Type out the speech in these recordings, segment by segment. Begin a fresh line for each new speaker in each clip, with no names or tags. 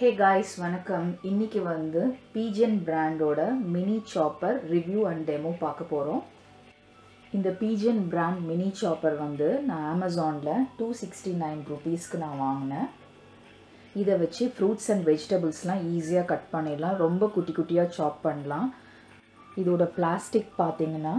Hey guys வணக்கம். இன்றைக்கி வந்து பீஜன் பிராண்டோட mini chopper review and demo பார்க்க போகிறோம் இந்த பீஜன் பிராண்ட் மினி சாப்பர் வந்து நான் அமேசானில் டூ சிக்ஸ்டி நைன் ருபீஸ்க்கு நான் வாங்கினேன். இதை வச்சு ஃப்ரூட்ஸ் அண்ட் வெஜிடபிள்ஸ்லாம் ஈஸியாக கட் பண்ணிடலாம். ரொம்ப குட்டி குட்டியாக சாப் பண்ணலாம். இதோட பிளாஸ்டிக் பார்த்தீங்கன்னா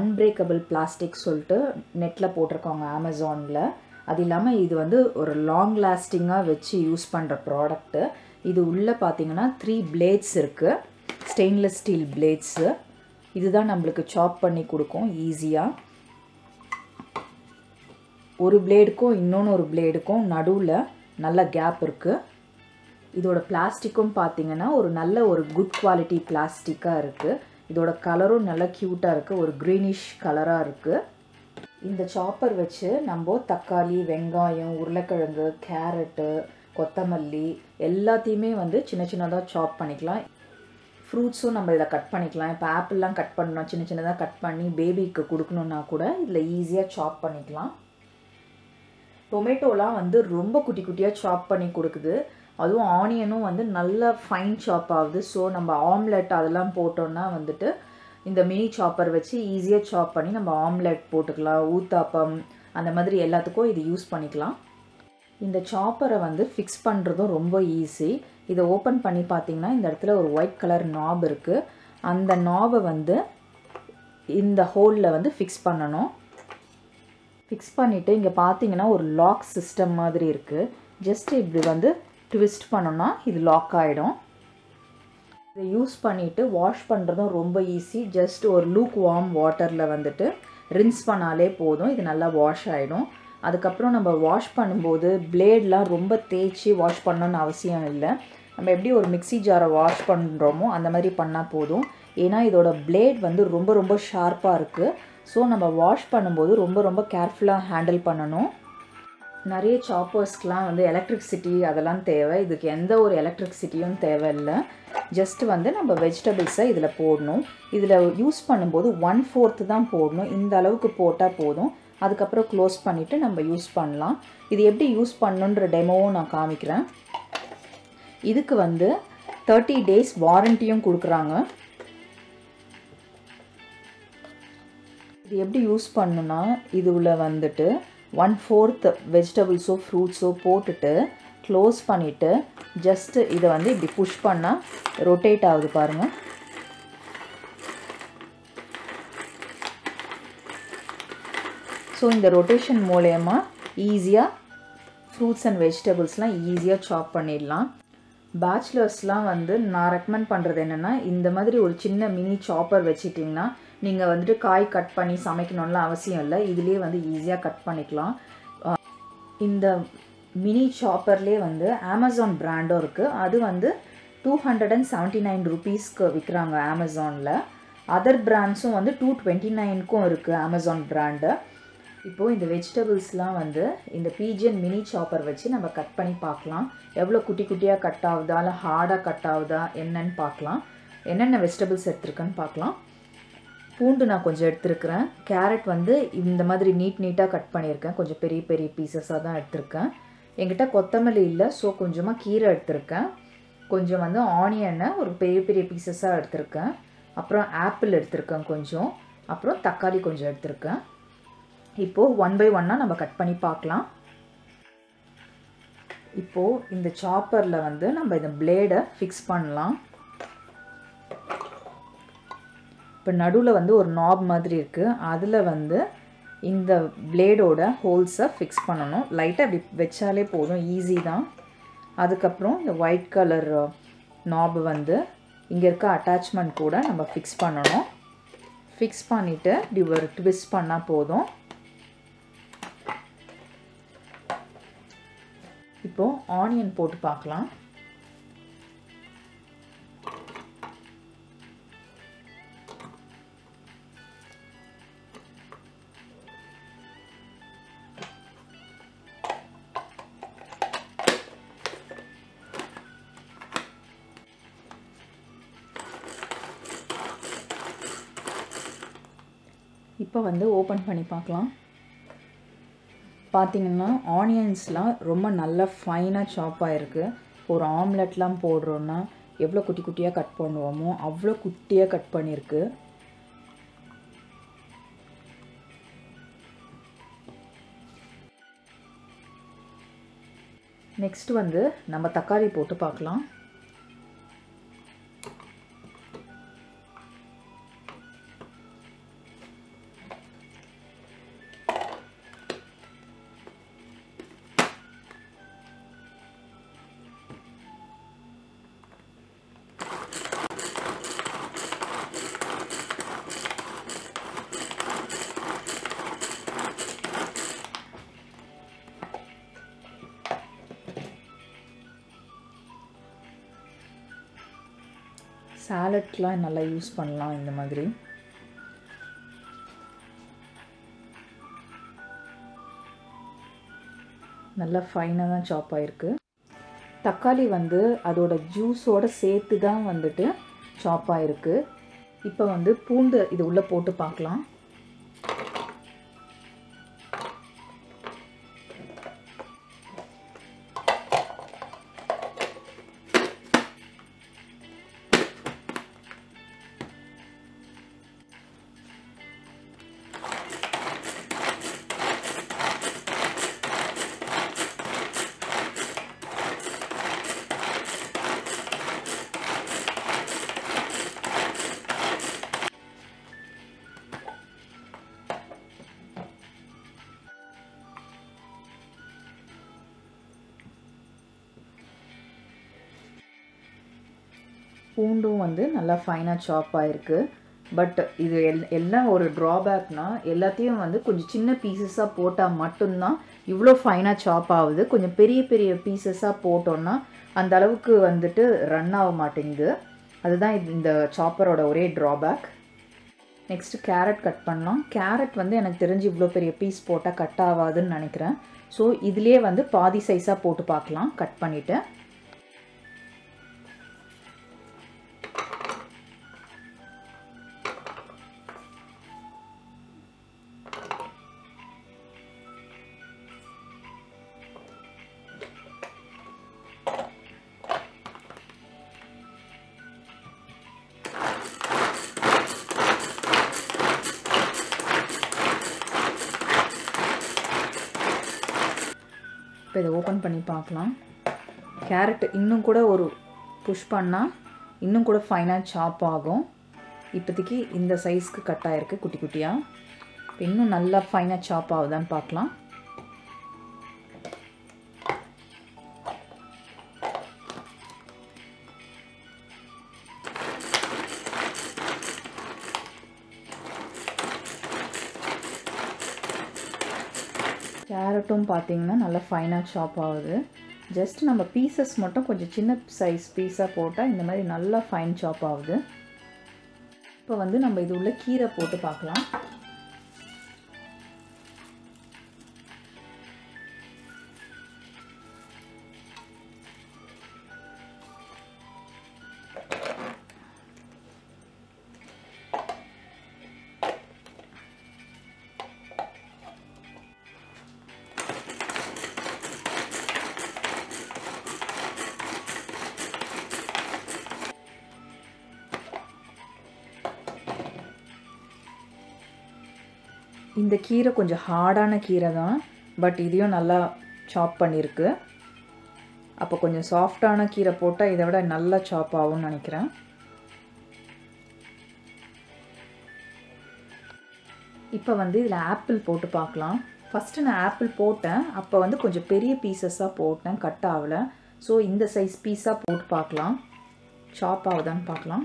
அன்பிரேக்கபிள் பிளாஸ்டிக் சொல்லிட்டு நெட்டில் போட்டிருக்காங்க அமேசானில் அது இல்லாமல் இது வந்து ஒரு லாங் லாஸ்டிங்காக வச்சு யூஸ் பண்ணுற ப்ராடக்ட்டு இது உள்ளே பார்த்தீங்கன்னா த்ரீ பிளேட்ஸ் இருக்குது ஸ்டெயின்லெஸ் ஸ்டீல் பிளேட்ஸு இதுதான் நம்மளுக்கு சாப் பண்ணி கொடுக்கும் ஈஸியாக ஒரு பிளேடுக்கும் இன்னொன்று ஒரு பிளேடுக்கும் நடுவில் நல்ல கேப் இருக்குது இதோட பிளாஸ்டிக்கும் பார்த்தீங்கன்னா ஒரு நல்ல ஒரு குட் குவாலிட்டி பிளாஸ்டிக்காக இருக்குது இதோட கலரும் நல்லா க்யூட்டாக இருக்குது ஒரு க்ரீனிஷ் கலராக இருக்குது இந்த சாப்பர் வச்சு நம்ம தக்காளி வெங்காயம் உருளைக்கிழங்கு கேரட்டு கொத்தமல்லி எல்லாத்தையுமே வந்து சின்ன சின்னதாக சாப் பண்ணிக்கலாம். ஃப்ரூட்ஸும் நம்ம இதில் கட் பண்ணிக்கலாம். இப்போ ஆப்பிள்லாம் கட் பண்ணோம். சின்ன சின்னதாக கட் பண்ணி பேபிக்கு கொடுக்கணுன்னா கூட இதில் ஈஸியாக சாப் பண்ணிக்கலாம். டொமேட்டோலாம் வந்து ரொம்ப குட்டி குட்டியாக சாப் பண்ணி கொடுக்குது. அதுவும் ஆனியனும் வந்து நல்லா ஃபைன் சாப் ஆகுது. ஸோ நம்ம ஆம்லெட் அதெல்லாம் போட்டோன்னா வந்துட்டு இந்த மினி சாப்பர் வச்சு ஈஸியாக சாப் பண்ணி நம்ம ஆம்லெட் போட்டுக்கலாம் ஊத்தாப்பம் அந்த மாதிரி எல்லாத்துக்கும் இது யூஸ் பண்ணிக்கலாம். இந்த சாப்பரை வந்து ஃபிக்ஸ் பண்ணுறதும் ரொம்ப ஈஸி இதை ஓப்பன் பண்ணி பார்த்தீங்கன்னா இந்த இடத்துல ஒரு ஒயிட் கலர் நாப் இருக்குது அந்த நாபை வந்து இந்த ஹோலில் வந்து ஃபிக்ஸ் பண்ணணும். ஃபிக்ஸ் பண்ணிவிட்டு இங்கே பார்த்தீங்கன்னா ஒரு லாக் சிஸ்டம் மாதிரி இருக்குது ஜஸ்ட் இப்படி வந்து ட்விஸ்ட் பண்ணோன்னா இது லாக் ஆகிடும் இதை யூஸ் பண்ணிவிட்டு வாஷ் பண்ணுறதும் ரொம்ப ஈஸி ஜஸ்ட் ஒரு லூக் வார்ம் வாட்டரில் வந்துட்டு ரின்ஸ் பண்ணாலே போதும். இது நல்லா வாஷ் ஆகிடும் அதுக்கப்புறம் நம்ம வாஷ் பண்ணும்போது பிளேட்லாம் ரொம்ப தேய்ச்சி வாஷ் பண்ணணும்னு அவசியம் இல்லை. நம்ம எப்படி ஒரு மிக்சி ஜாரை வாஷ் பண்ணுறோமோ அந்த மாதிரி பண்ணால் போதும். ஏன்னா இதோட பிளேட் வந்து ரொம்ப ரொம்ப ஷார்ப்பாக இருக்குது ஸோ நம்ம வாஷ் பண்ணும்போது ரொம்ப ரொம்ப கேர்ஃபுல்லாக ஹேண்டில் பண்ணணும். நிறைய சாப்பர்ஸ்க்கெலாம் வந்து எலக்ட்ரிசிட்டி அதெல்லாம் தேவை. இதுக்கு எந்த ஒரு எலக்ட்ரிசிட்டியும் தேவையில்லை. ஜஸ்ட் வந்து நம்ம வெஜிடபிள்ஸை இதில் போடணும். இதில் யூஸ் பண்ணும்போது ஒன் ஃபோர்த்து தான் போடணும். இந்த அளவுக்கு போட்டால் போதும். அதுக்கப்புறம் க்ளோஸ் பண்ணிவிட்டு நம்ம யூஸ் பண்ணலாம். இது எப்படி யூஸ் பண்ணணுன்ற டெமோவும் நான் காமிக்கிறேன். இதுக்கு வந்து தேர்ட்டி டேஸ் வாரண்டியும் கொடுக்குறாங்க. இது எப்படி யூஸ் பண்ணுன்னா இதுவில் வந்துட்டு ஒன் ஃபோர்த் வெஜிடபிள்ஸோ ஃப்ரூட்ஸோ போட்டுட்டு க்ளோஸ் பண்ணிவிட்டு ஜஸ்ட்டு இதை வந்து இப்படி புஷ் பண்ணால் ரொட்டேட் ஆகுது பாருங்கள் ஸோ இந்த ரொட்டேஷன் மூலயமா ஈஸியாக ஃப்ரூட்ஸ் அண்ட் வெஜிடபிள்ஸ்லாம் ஈஸியாக சாப் பண்ணிடலாம். பேச்சுலர்ஸ்லாம் வந்து நான் ரெக்கமெண்ட் பண்ணுறது என்னென்னா இந்த மாதிரி ஒரு சின்ன மினி சாப்பர் வச்சுட்டிங்கன்னா நீங்கள் வந்துட்டு காய் கட் பண்ணி சமைக்கணும்லாம் அவசியம் இல்லை. இதுலேயே வந்து ஈஸியாக கட் பண்ணிக்கலாம். இந்த மினி சாப்பர்லேயே வந்து அமேசான் பிராண்டும் இருக்குது அது வந்து two hundred and seventy nine ருபீஸ்க்கு விற்கிறாங்க அமேசானில் அதர் பிராண்ட்ஸும் வந்து டூ டுவெண்ட்டி நைனுக்கும் இருக்குது அமேசான் பிராண்டு இப்போது இந்த வெஜிடபிள்ஸ்லாம் வந்து இந்த பீஜன் மினி சாப்பர் வச்சு நம்ம கட் பண்ணி பார்க்கலாம். எவ்வளோ குட்டி குட்டியாக கட் ஆகுதா? இல்லை ஹார்டாக கட் ஆகுதா? என்னன்னு பார்க்கலாம். என்னென்ன வெஜிடபிள்ஸ் எடுத்துருக்கேன்னு பார்க்கலாம். பூண்டு நான் கொஞ்சம் எடுத்திருக்கிறேன். கேரட் வந்து இந்த மாதிரி நீட் நீட்டாக கட் பண்ணியிருக்கேன். கொஞ்சம் பெரிய பெரிய பீசஸாக தான் எடுத்திருக்கேன். என்கிட்ட கொத்தமல்லி இல்லை ஸோ கொஞ்சமாக கீரை எடுத்திருக்கேன். கொஞ்சம் வந்து ஆனியனை ஒரு பெரிய பெரிய பீசஸாக எடுத்திருக்கேன். அப்புறம் ஆப்பிள் எடுத்திருக்கேன் கொஞ்சம். அப்புறம் தக்காளி கொஞ்சம் எடுத்திருக்கேன். இப்போது ஒன் பை ஒன்னாக நம்ம கட் பண்ணி பார்க்கலாம். இப்போது இந்த சாப்பரில் வந்து நம்ம இந்த பிளேடை ஃபிக்ஸ் பண்ணலாம். இப்போ நடுவில் வந்து ஒரு நாப் மாதிரி இருக்குது அதில் வந்து இந்த பிளேடோட ஹோல்ஸை ஃபிக்ஸ் பண்ணணும். லைட்டாக இப்படி வச்சாலே போதும். ஈஸி தான். அதுக்கப்புறம் இந்த ஒயிட் கலர் நாப் வந்து இங்கே இருக்க அட்டாச்மெண்ட் கூட நம்ம ஃபிக்ஸ் பண்ணணும். ஃபிக்ஸ் பண்ணிவிட்டு இப்படி ஒரு ட்விஸ்ட் பண்ணால் போதும். இப்போது ஆனியன் போட்டு பார்க்கலாம். இப்போ வந்து ஓப்பன் பண்ணி பார்க்கலாம். பார்த்தீங்கன்னா ஆனியன்ஸ்லாம் ரொம்ப நல்லா ஃபைனாக சாப் ஆகிருக்கு ஒரு ஆம்லெட்லாம் போடுறோன்னா எவ்வளோ குட்டி குட்டியாக கட் பண்ணுவோமோ அவ்வளோ குட்டியாக கட் பண்ணியிருக்கு நெக்ஸ்ட் வந்து நம்ம தக்காளி போட்டு பார்க்கலாம். சாலட்லாம் நல்லா யூஸ் பண்ணலாம் இந்த மாதிரி. நல்லா ஃபைனாக தான் சாப் ஆகிருக்கு தக்காளி வந்து அதோட ஜூஸோடு சேர்த்து தான் வந்துட்டு சாப் ஆகிருக்கு இப்போ வந்து பூண்டு இது உள்ளே போட்டு பார்க்கலாம். பூண்டும் வந்து நல்லா ஃபைனாக சாப் ஆகிருக்கு பட் இது எல் எல்லாம் ஒரு ட்ராபேக்னால் எல்லாத்தையும் வந்து கொஞ்சம் சின்ன பீசஸாக போட்டால் மட்டும்தான் இவ்வளோ ஃபைனாக சாப் ஆகுது. கொஞ்சம் பெரிய பெரிய பீசஸாக போட்டோன்னா அந்த அளவுக்கு வந்துட்டு ரன் ஆக மாட்டேங்குது. அதுதான் இது இந்த சாப்பரோட ஒரே ட்ராபேக் நெக்ஸ்ட்டு கேரட் கட் பண்ணலாம். கேரட் வந்து எனக்கு தெரிஞ்சு இவ்வளோ பெரிய பீஸ் போட்டால் கட் ஆகாதுன்னு நினைக்கிறேன். ஸோ இதுலேயே வந்து பாதி சைஸாக போட்டு பார்க்கலாம். கட் பண்ணிவிட்டு இப்போ இதை ஓப்பன் பண்ணி பார்க்கலாம். கேரட் இன்னும் கூட ஒரு புஷ் பண்ணால் இன்னும் கூட ஃபைனாக சாப் ஆகும். இப்போதைக்கு இந்த சைஸ்க்கு கட் ஆகிருக்கு குட்டி குட்டியாக இப்போ இன்னும் நல்லா ஃபைனாக சாப் ஆகுதான்னு பார்க்கலாம். மட்டும் பார்த்திங்கன்னா நல்லா ஃபைனாக சாப் ஆகுது. ஜஸ்ட் நம்ம பீசஸ் மட்டும் கொஞ்சம் சின்ன சைஸ் பீஸாக போட்டால் இந்த மாதிரி நல்லா ஃபைன் சாப் ஆகுது. இப்போ வந்து நம்ம இது உள்ள கீரை போட்டு பார்க்கலாம். இந்த கீரை கொஞ்சம் ஹார்டான கீரை தான் பட் இதையும் நல்லா சாப் பண்ணியிருக்கு. அப்போ கொஞ்சம் சாஃப்டான கீரை போட்டால் இதை விட நல்லா சாப் ஆகும்னு நினைக்கிறேன். இப்போ வந்து இதில் ஆப்பிள் போட்டு பார்க்கலாம். ஃபஸ்ட்டு நான் ஆப்பிள் போட்டேன். அப்போ வந்து கொஞ்சம் பெரிய பீசஸாக போட்டேன் கட் ஆகலை. ஸோ இந்த சைஸ் பீஸாக போட்டு பார்க்கலாம். சாப் ஆகுதான்னு பார்க்கலாம்.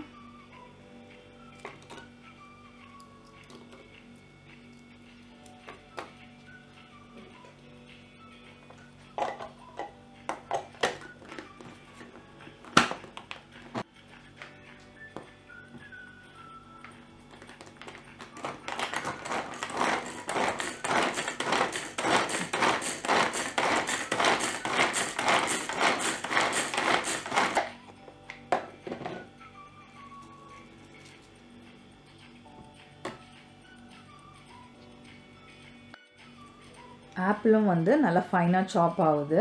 ஆப்பிளும் வந்து நல்லா ஃபைனாக சாப் ஆகுது.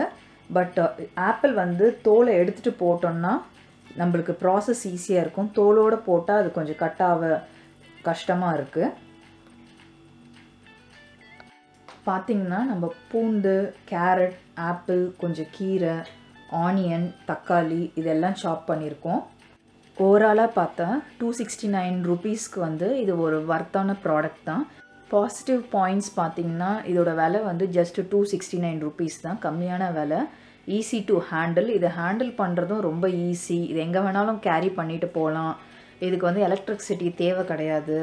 பட் ஆப்பிள் வந்து தோலை எடுத்துகிட்டு போட்டோம்னா நம்மளுக்கு ப்ராசஸ் ஈஸியாக இருக்கும். தோலோடு போட்டால் அது கொஞ்சம் கட் ஆக கஷ்டமாக இருக்குது பார்த்திங்கன்னா நம்ம பூண்டு கேரட் ஆப்பிள் கொஞ்சம் கீரை ஆனியன் தக்காளி இதெல்லாம் சாப் பண்ணியிருக்கோம் ஓவராலாக பார்த்தா டூ சிக்ஸ்டி நைன் ருபீஸ்க்கு வந்து இது ஒரு வர்த்தான ப்ராடக்ட் தான். பாசிட்டிவ் பாயிண்ட்ஸ் பார்த்திங்கன்னா இதோட விலை வந்து just two sixty nine rupees தான். கம்மியான விலை. ஈஸி டு ஹேண்டில் இதை ஹேண்டில் பண்ணுறதும் ரொம்ப ஈஸி இது எங்கே வேணாலும் கேரி பண்ணிட்டு போகலாம். இதுக்கு வந்து எலக்ட்ரிக்சிட்டி தேவை கிடையாது.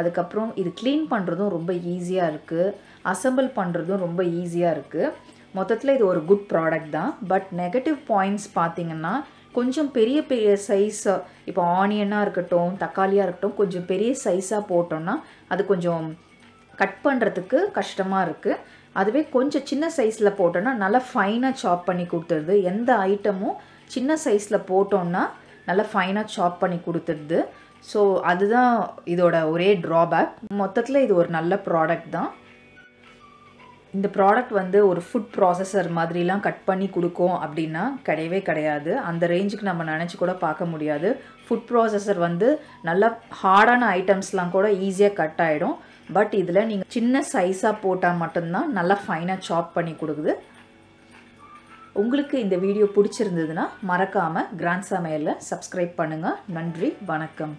அதுக்கப்புறம் இது க்ளீன் பண்ணுறதும் ரொம்ப ஈஸியாக இருக்குது அசம்பிள் பண்ணுறதும் ரொம்ப ஈஸியாக இருக்குது மொத்தத்தில் இது ஒரு குட் ப்ராடக்ட் தான். பட் நெகட்டிவ் பாயிண்ட்ஸ் பார்த்திங்கன்னா கொஞ்சம் பெரிய பெரிய சைஸ் இப்போ ஆனியனாக இருக்கட்டும் தக்காளியாக இருக்கட்டும் கொஞ்சம் பெரிய சைஸாக போட்டோம்னா அது கொஞ்சம் கட் பண்ணுறதுக்கு கஷ்டமாக இருக்குது அதுவே கொஞ்சம் சின்ன சைஸில் போட்டோன்னா நல்லா ஃபைனாக சாப் பண்ணி கொடுத்துருது. எந்த ஐட்டமும் சின்ன சைஸில் போட்டோன்னா நல்லா ஃபைனாக சாப் பண்ணி கொடுத்துருது. ஸோ அதுதான் இதோட ஒரே ட்ராபேக் மொத்தத்தில் இது ஒரு நல்ல ப்ராடக்ட் தான். இந்த ப்ராடக்ட் வந்து ஒரு ஃபுட் ப்ராசஸர் மாதிரிலாம் கட் பண்ணி கொடுக்கும் அப்படின்னா கிடையவே கிடையாது. அந்த ரேஞ்சுக்கு நம்ம நினச்சி கூட பார்க்க முடியாது. ஃபுட் ப்ராசஸர் வந்து நல்லா ஹார்டான ஐட்டம்ஸ்லாம் கூட ஈஸியாக கட் ஆகிடும் பட் இதில் நீங்கள் சின்ன சைஸாக போட்டால் மட்டும்தான் நல்லா ஃபைனாக சாப் பண்ணி கொடுக்குது. உங்களுக்கு இந்த வீடியோ பிடிச்சிருந்ததுன்னா மறக்காமல் கிராண்ட் சமையலில் சப்ஸ்கிரைப் பண்ணுங்கள் நன்றி வணக்கம்.